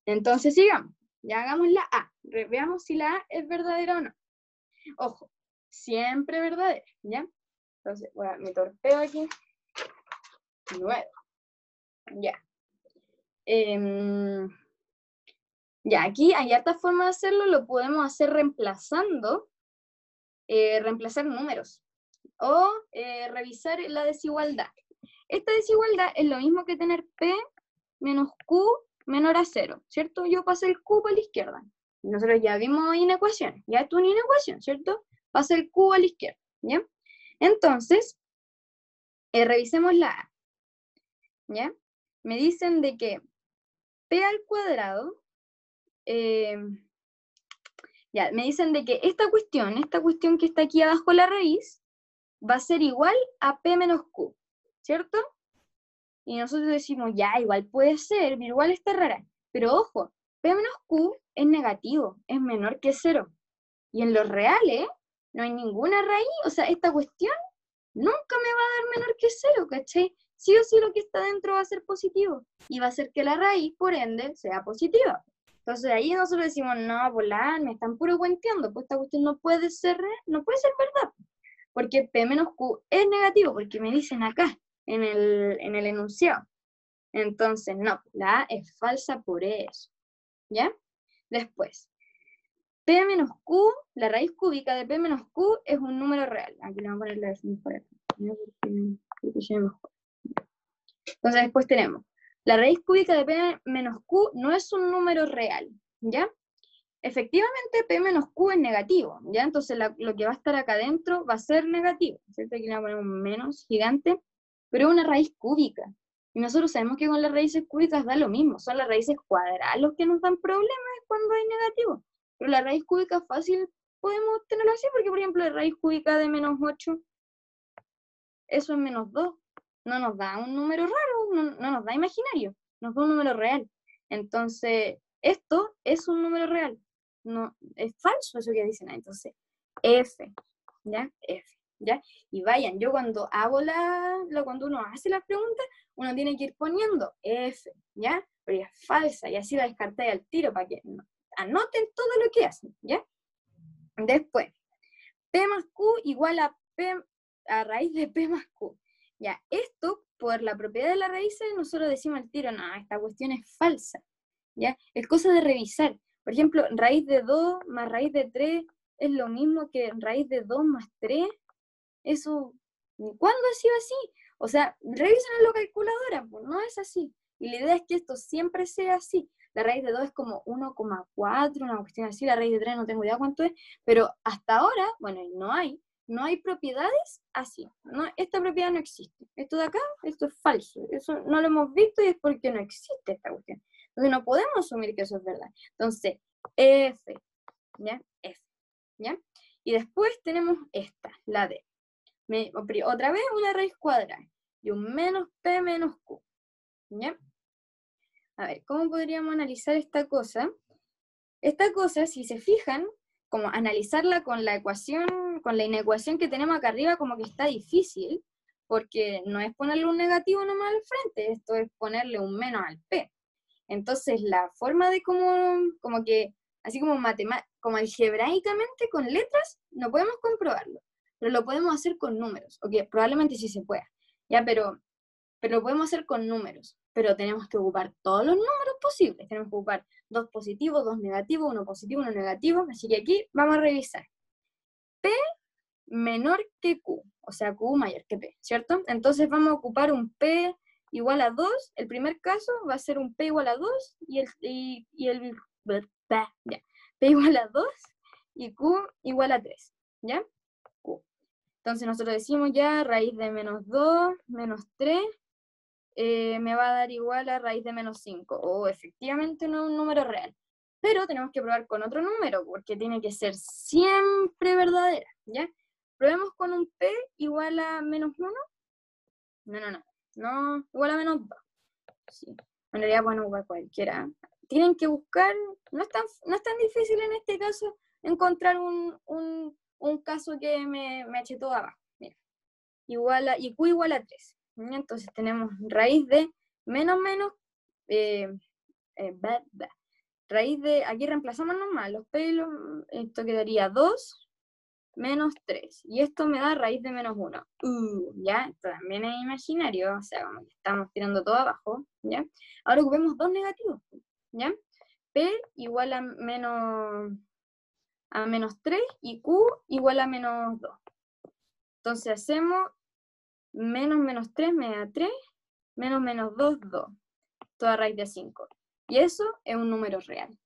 Entonces sigamos, ya hagamos la A, veamos si la A es verdadera o no. Ojo, siempre verdadera, ¿ya? Entonces, voy a mi torpeo aquí. Nuevo. Ya. Em, ya, aquí hay harta forma de hacerlo, lo podemos hacer reemplazando, eh, reemplazar números o eh, revisar la desigualdad. Esta desigualdad es lo mismo que tener P menos Q menor a cero, ¿cierto? Yo pasé el Q a la izquierda. Nosotros ya vimos inecuación, ya es una inecuación, ¿cierto? Pasé el Q a la izquierda, ¿ya? Entonces, eh, revisemos la A, ¿ya? Me dicen de que P al cuadrado, eh, ya, me dicen de que esta cuestión, esta cuestión que está aquí abajo la raíz, va a ser igual a P menos Q, ¿cierto? Y nosotros decimos, ya, igual puede ser, igual está rara. Pero ojo, P menos Q es negativo, es menor que cero. Y en los reales no hay ninguna raíz, o sea, esta cuestión nunca me va a dar menor que cero, ¿cachai? sí o sí lo que está dentro va a ser positivo y va a ser que la raíz, por ende, sea positiva. Entonces ahí nosotros decimos, no, pues me están puro cuenteando, pues esta cuestión no puede ser, no puede ser verdad, porque P menos Q es negativo, porque me dicen acá, en el, en el enunciado. Entonces, no, la A es falsa por eso. ¿Ya? Después, P menos Q, la raíz cúbica de P menos Q es un número real. Aquí le vamos a poner la definición por mejor. Entonces después tenemos, la raíz cúbica de P menos Q no es un número real, ¿ya? Efectivamente, P menos Q es negativo, ¿ya? Entonces lo que va a estar acá adentro va a ser negativo, ¿cierto? Aquí le voy a poner un menos gigante, pero es una raíz cúbica. Y nosotros sabemos que con las raíces cúbicas da lo mismo, son las raíces cuadradas los que nos dan problemas cuando hay negativo. Pero la raíz cúbica fácil podemos tenerlo así, porque por ejemplo la raíz cúbica de menos 8, eso es menos 2, no nos da un número raro, no, nos da imaginario, nos da un número real. Entonces, esto es un número real. No, es falso eso que dicen. Entonces, F, ¿ya? F, ¿ya? Y vayan, yo cuando hago la, cuando uno hace las preguntas, uno tiene que ir poniendo F, ¿ya? Pero es falsa y así la descarté al tiro para que anoten todo lo que hacen, ¿ya? Después, P más Q igual a P a raíz de P más Q. Ya, esto, por la propiedad de la raíz, nosotros decimos al tiro, no, esta cuestión es falsa. ¿Ya? Es cosa de revisar. Por ejemplo, raíz de 2 más raíz de 3 es lo mismo que raíz de 2 más 3. Eso, ¿cuándo ha sido así? O sea, revisen en la calculadora, pues no es así. Y la idea es que esto siempre sea así. La raíz de 2 es como 1,4, una cuestión así. La raíz de 3 no tengo idea cuánto es, pero hasta ahora, bueno, no hay, no hay propiedades así. Esta propiedad no existe. Esto de acá, esto es falso. Eso no lo hemos visto y es porque no existe esta cuestión. Entonces no podemos asumir que eso es verdad. Entonces, F, ¿ya? F, ¿ya? Y después tenemos esta, la D. otra vez una raíz cuadrada. y un menos P menos Q. ¿Ya? A ver, ¿cómo podríamos analizar esta cosa? Esta cosa, si se fijan, como analizarla con la ecuación, con la inecuación que tenemos acá arriba, como que está difícil, porque no es ponerle un negativo nomás al frente, esto es ponerle un menos al P. Entonces, la forma de como, como que, así como, como algebraicamente con letras, no podemos comprobarlo, pero lo podemos hacer con números, o que probablemente sí se pueda, ya, pero, pero lo podemos hacer con números, pero tenemos que ocupar todos los números posibles, tenemos que ocupar dos positivos, dos negativos, uno positivo, uno negativo, así que aquí vamos a revisar. P menor que Q, o sea, Q mayor que P, ¿cierto? Entonces vamos a ocupar un P igual a 2, el primer caso va a ser un P igual a 2 y el, y, el ya, P igual a 2 y Q igual a 3, ¿ya? Q. Entonces nosotros decimos ya raíz de menos 2, menos 3, eh, me va a dar igual a raíz de menos 5, o efectivamente no es un número real. Pero tenemos que probar con otro número, porque tiene que ser siempre verdadera, ¿ya? Probemos con un P igual a menos 1. No, no, no. No, igual a menos 2. Sí. En realidad, bueno, igual cualquiera. Tienen que buscar, no es tan, no es tan difícil en este caso encontrar un, un, un caso que me, me eche todo abajo. Igual a, y Q igual a 3. Entonces tenemos raíz de menos menos, eh, eh, raíz de, aquí reemplazamos nomás los pelos, esto quedaría 2 menos 3. Y esto me da raíz de menos 1. Uh, ¿Ya? Esto también es imaginario, o sea, como que estamos tirando todo abajo, ¿ya? Ahora ocupemos dos negativos, ¿ya? P igual a menos, a menos 3 y Q igual a menos 2. Entonces hacemos menos menos 3 me da 3, menos menos 2, 2. Toda raíz de 5. Y eso es un número real.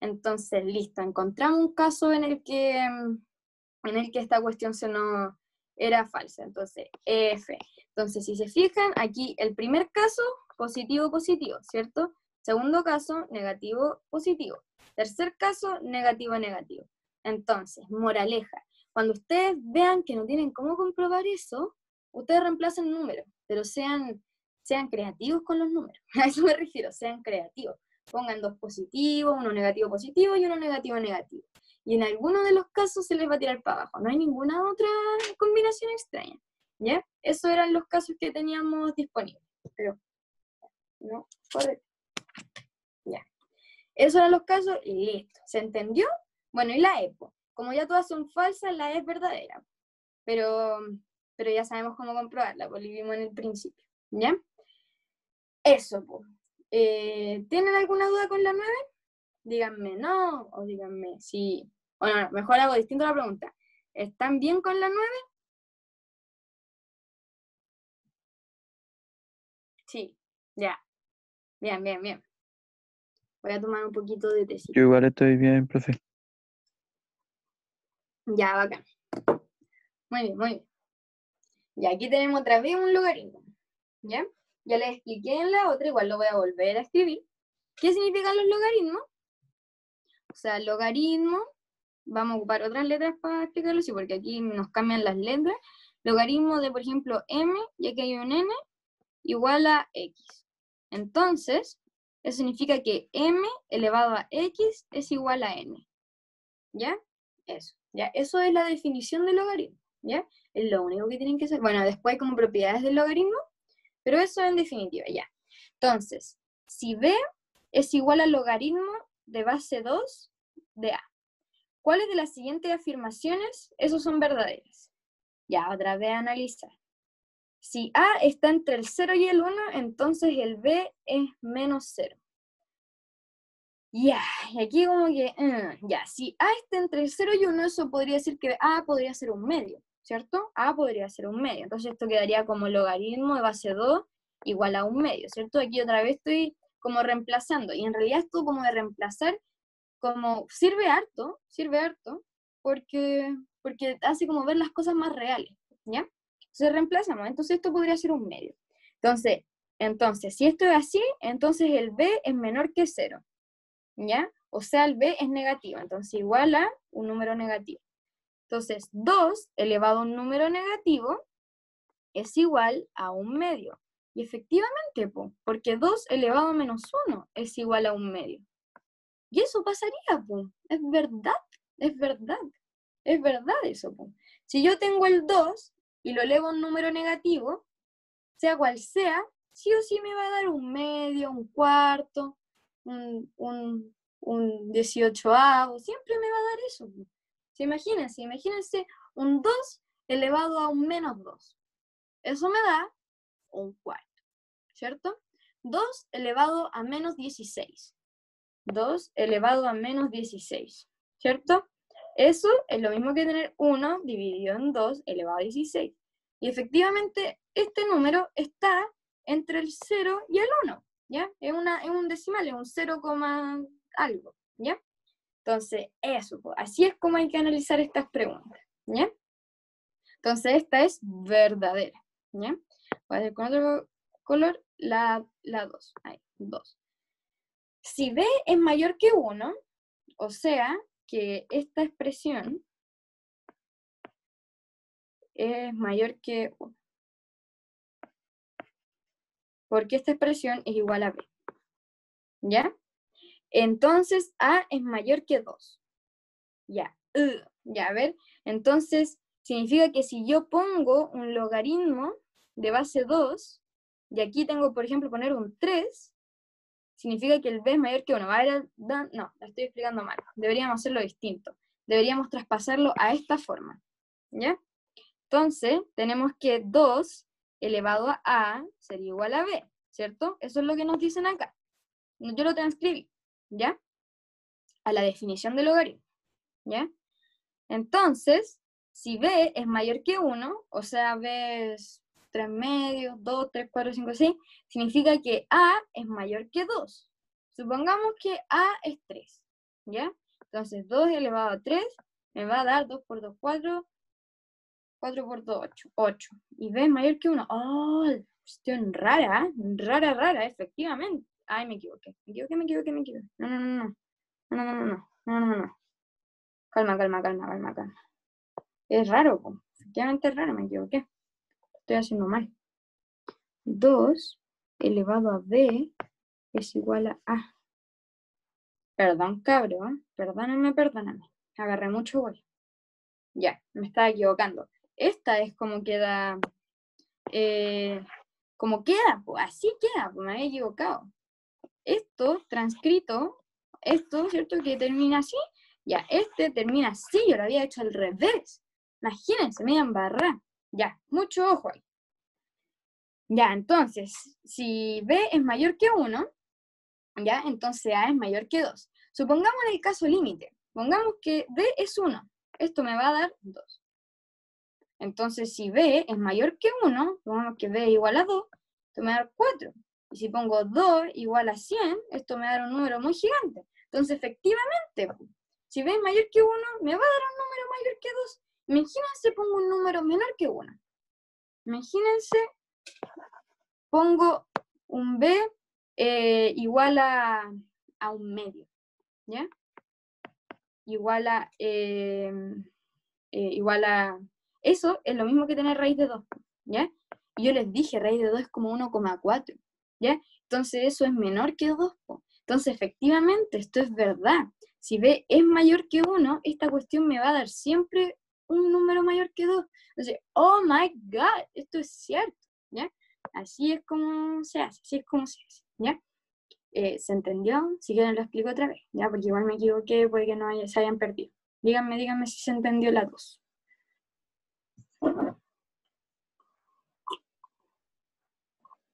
Entonces, listo, encontramos un caso en el que en el que esta cuestión se no era falsa. Entonces, F. Entonces, si se fijan, aquí el primer caso, positivo, positivo, ¿cierto? Segundo caso, negativo, positivo. Tercer caso, negativo, negativo. Entonces, moraleja. Cuando ustedes vean que no tienen cómo comprobar eso, ustedes reemplacen números, pero sean, sean creativos con los números. A eso me refiero, sean creativos. Pongan dos positivos, uno negativo positivo y uno negativo negativo y en alguno de los casos se les va a tirar para abajo. No hay ninguna otra combinación extraña. ¿Ya? Esos eran los casos que teníamos disponibles. Pero, no, correcto. Ya. Esos eran los casos y listo. ¿Se entendió? Bueno, y la E, como ya todas son falsas, la E es verdadera. Pero, pero ya sabemos cómo comprobarla, pues vivimos en el principio. ¿Ya? Eso, pues. ¿Tienen alguna duda con la 9? díganme no o díganme sí. Bueno, mejor hago distinto la pregunta. ¿Están bien con la 9? Sí, ya. Bien, bien, bien. Voy a tomar un poquito de tecito. Yo igual estoy bien, profe. Ya, bacán. Muy bien, muy bien. Y aquí tenemos otra vez un logaritmo. ¿Ya? Ya les expliqué en la otra, igual lo voy a volver a escribir. ¿Qué significan los logaritmos? O sea, logaritmo, vamos a ocupar otras letras para explicarlo así, porque aquí nos cambian las letras. Logaritmo de, por ejemplo, m, ya que hay un n, igual a x. Entonces, eso significa que m elevado a x es igual a n. ¿Ya? Eso. ¿Ya? Eso es la definición del logaritmo. ¿Ya? Es lo único que tienen que hacer. Bueno, después hay como propiedades del logaritmo, pero eso en definitiva, ya. Entonces, si b es igual al logaritmo de base 2 de A. ¿Cuáles de las siguientes afirmaciones esos son verdaderas? Ya, otra vez analizar. Si A está entre el 0 y el 1, entonces el B es menos 0. Ya, y aquí como que, mm, ya, si A está entre el 0 y 1, eso podría decir que A podría ser un medio, ¿cierto? A podría ser un medio. Entonces esto quedaría como logaritmo de base 2 igual a un medio, ¿cierto? Aquí otra vez estoy como reemplazando. Y en realidad esto como de reemplazar, como sirve harto, sirve harto, porque, porque hace como ver las cosas más reales, ¿ya? Entonces reemplazamos, entonces esto podría ser un medio. Entonces, entonces, si esto es así, entonces el b es menor que cero, ¿ya? O sea, el b es negativo, entonces igual a un número negativo. Entonces, 2 elevado a un número negativo es igual a un medio. Y efectivamente, po, porque 2 elevado a menos 1 es igual a un medio. Y eso pasaría, po. es verdad, es verdad, es verdad eso. Po. Si yo tengo el 2 y lo elevo a un número negativo, sea cual sea, sí o sí me va a dar un medio, un cuarto, un, un, un 18 siempre me va a dar eso. Imagínense, imagínense un 2 elevado a un menos 2. Eso me da un cuarto, ¿cierto? 2 elevado a menos 16. 2 elevado a menos 16, ¿cierto? Eso es lo mismo que tener 1 dividido en 2 elevado a 16. Y efectivamente, este número está entre el 0 y el 1, ¿ya? Es, una, es un decimal, es un 0, algo, ¿ya? Entonces, eso, así es como hay que analizar estas preguntas, ¿ya? Entonces, esta es verdadera, ¿ya? Voy a hacer con otro color la, la 2, ahí, 2. Si B es mayor que 1, o sea, que esta expresión es mayor que 1. Porque esta expresión es igual a B. ¿Ya? Entonces A es mayor que 2. Ya. ya, a ver. Entonces, significa que si yo pongo un logaritmo de base 2, y aquí tengo, por ejemplo, poner un 3, significa que el b es mayor que 1. Va a no, la estoy explicando mal. Deberíamos hacerlo distinto. Deberíamos traspasarlo a esta forma. ¿Ya? Entonces, tenemos que 2 elevado a a sería igual a b, ¿cierto? Eso es lo que nos dicen acá. Yo lo transcribí, ¿ya? A la definición del logaritmo, ¿ya? Entonces, si b es mayor que 1, o sea, b es 3 medios, 2, 3, 4, 5, 6, significa que A es mayor que 2. Supongamos que A es 3, ¿ya? Entonces 2 elevado a 3 me va a dar 2 por 2, 4, 4 por 2, 8, 8. Y B es mayor que 1. ¡Oh! Cuestión rara, rara, rara, efectivamente. Ay, me equivoqué, me equivoqué, me equivoqué, me equivoqué. No, no, no, no. No, no, no, no, no, no, no. Calma, calma, calma, calma, calma. Es raro, efectivamente es raro, me equivoqué estoy haciendo mal. 2 elevado a b es igual a a. Perdón, cabrón, ¿eh? perdóname, perdóname. Agarré mucho gol. Ya, me estaba equivocando. Esta es como queda, eh, como queda, pues así queda, pues me había equivocado. Esto transcrito, esto, ¿cierto? Que termina así, ya, este termina así, yo lo había hecho al revés. Imagínense, me iban barra. Ya, mucho ojo ahí. Ya, entonces, si B es mayor que 1, ya, entonces A es mayor que 2. Supongamos en el caso límite, pongamos que B es 1, esto me va a dar 2. Entonces, si B es mayor que 1, pongamos que B es igual a 2, esto me va a dar 4. Y si pongo 2 igual a 100, esto me va a dar un número muy gigante. Entonces, efectivamente, si B es mayor que 1, me va a dar un número mayor que 2. Imagínense, pongo un número menor que 1. Imagínense, pongo un B eh, igual a, un medio, ¿ya? Igual a, em, eh, igual a, eso es lo mismo que tener raíz de 2, ¿ya? Y yo les dije, raíz de 2 es como 1,4, ¿ya? Entonces eso es menor que 2, entonces efectivamente esto es verdad. Si B es mayor que 1, esta cuestión me va a dar siempre un número mayor que 2. Entonces, oh my God, esto es cierto, ¿ya? Así es como se hace, así es como se hace, ¿ya? Eh, ¿Se entendió? Si quieren lo explico otra vez, ¿ya? Porque igual me equivoqué, puede que no se hayan perdido. Díganme, díganme si se entendió la dos.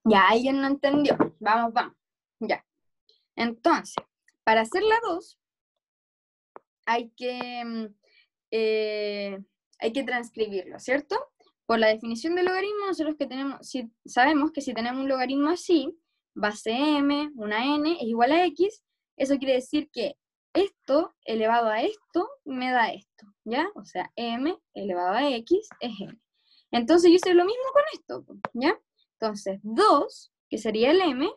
Ya, alguien no entendió. Vamos, vamos. Ya. Entonces, para hacer la 2, hay que mm, eh, hay que transcribirlo, ¿cierto? Por la definición del logaritmo, nosotros que tenemos, si, sabemos que si tenemos un logaritmo así, base m, una n, es igual a x, eso quiere decir que esto elevado a esto me da esto, ¿ya? O sea, m elevado a x es m. Entonces yo hice lo mismo con esto, ¿ya? Entonces 2, que sería el m,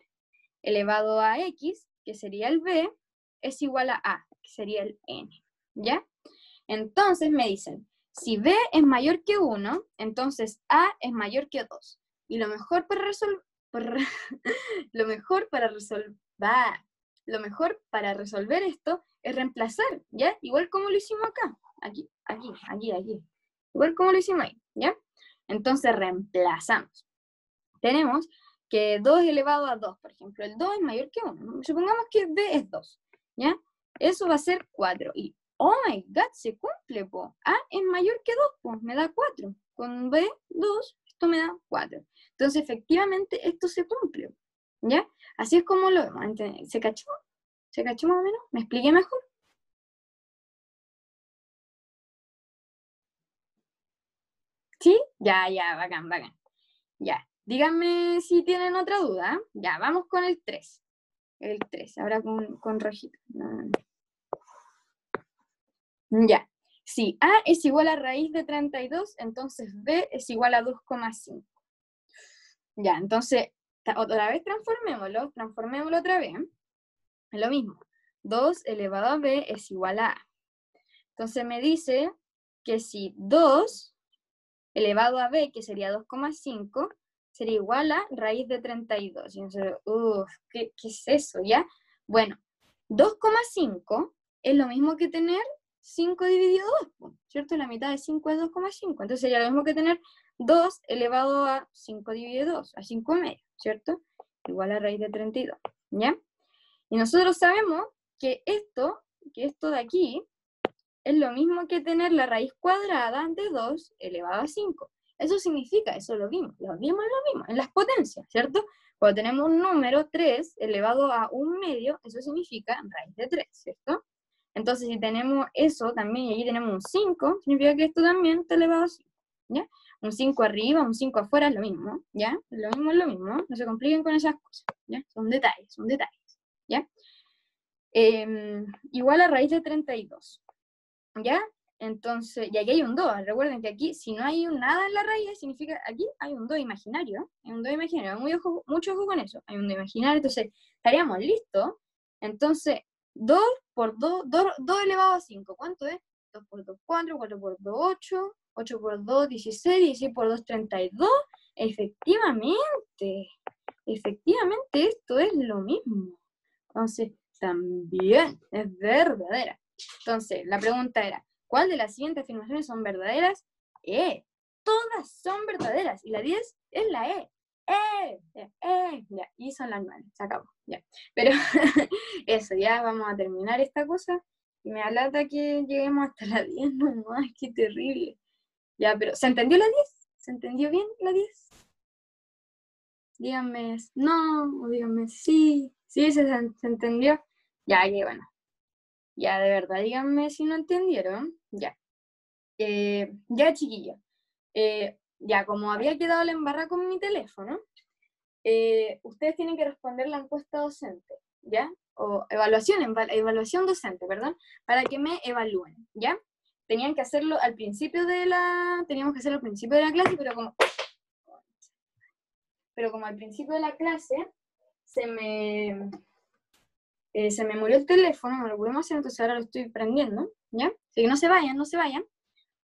elevado a x, que sería el b, es igual a a, que sería el n, ¿ya? Entonces me dicen, Si B es mayor que 1, entonces A es mayor que 2. Y lo mejor para resolver, para resolver, lo mejor para resolver esto es reemplazar, ¿ya? Igual como lo hicimos acá, aquí, aquí, aquí, aquí. Igual como lo hicimos ahí, ¿ya? Entonces reemplazamos. Tenemos que 2 elevado a 2, por ejemplo, el 2 es mayor que 1. Supongamos que B es 2, ¿ya? Eso va a ser 4. Y, oh my god, se cumple, po. A es mayor que 2, pues me da 4. Con B, 2, esto me da 4. Entonces, efectivamente, esto se cumple, ¿ya? Así es como lo vemos. ¿Se cachó? ¿Se cachó más o menos? ¿Me expliqué mejor? ¿Sí? Ya, ya, bacán, bacán. Ya. Díganme si tienen otra duda. Ya, vamos con el 3. El 3, ahora con, con rojito. Ya. Si A es igual a raíz de 32, entonces B es igual a 2,5. Ya, entonces, otra vez transformémoslo, transformémoslo otra vez. Es lo mismo. 2 elevado a b es igual a a. Entonces me dice que si 2 elevado a b, que sería 2,5, sería igual a raíz de 32. Y entonces, uff, ¿qué, ¿qué, es eso? ¿Ya? Bueno, 2,5 es lo mismo que tener 5 dividido 2, ¿cierto? La mitad de 5 es 2,5. Entonces sería lo mismo que tener 2 elevado a 5 dividido 2, a 5 medio, ¿cierto? Igual a raíz de 32, ¿ya? Y nosotros sabemos que esto, que esto de aquí, es lo mismo que tener la raíz cuadrada de 2 elevado a 5. Eso significa, eso lo vimos, lo vimos, lo vimos, en las potencias, ¿cierto? Cuando tenemos un número 3 elevado a un medio, eso significa raíz de 3, ¿cierto? Entonces, si tenemos eso también, y aquí tenemos un 5, significa que esto también está elevado a 5, ¿ya? Un 5 arriba, un 5 afuera es lo mismo, ¿ya? Lo mismo es lo mismo, no se compliquen con esas cosas, ¿ya? Son detalles, son detalles, ¿ya? Em, igual a raíz de 32. ¿Ya? Entonces, y aquí hay un 2. Recuerden que aquí, si no hay nada en la raíz, significa aquí hay un 2 imaginario. Hay un 2 imaginario. Muy ojo, mucho ojo con eso. Hay un 2 imaginario. Entonces, estaríamos listos. Entonces, 2 por 2, 2, elevado a 5. ¿Cuánto es? 2 por 2, 4, 4 por 2, 8, 8 por 2, 16, 16 por 2, 32. Efectivamente, efectivamente esto es lo mismo. Entonces, también es verdadera. Entonces, la pregunta era, ¿cuál de las siguientes afirmaciones son verdaderas? E. Todas son verdaderas. Y la 10 es la E. E, e, e. Ya, y son las 9. Se acabó. Ya. Pero eso, ya vamos a terminar esta cosa. Y me alata que lleguemos hasta la 10 nomás. Qué terrible. Ya, pero ¿se entendió la 10? ¿Se entendió bien la 10? Díganme no, o díganme sí. Sí, se, se entendió. Ya, que bueno. Ya, de verdad, díganme si no entendieron. Ya. Eh, ya, chiquillo. Eh, ya, como había quedado la embarra con mi teléfono, eh, ustedes tienen que responder la encuesta docente, ¿ya? O evaluación, evaluación docente, perdón, para que me evalúen, ¿ya? Tenían que hacerlo al principio de la, teníamos que hacerlo al principio de la clase, pero como, pero como al principio de la clase se me, eh, se me murió el teléfono, no lo pudimos hacer, entonces ahora lo estoy prendiendo, ¿ya? Así que no se vayan, no se vayan,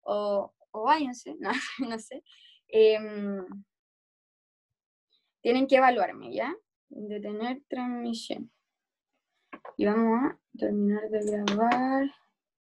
o, o váyanse, no, no sé. Em, tienen que evaluarme, ¿ya? Detener transmisión. Y vamos a terminar de grabar.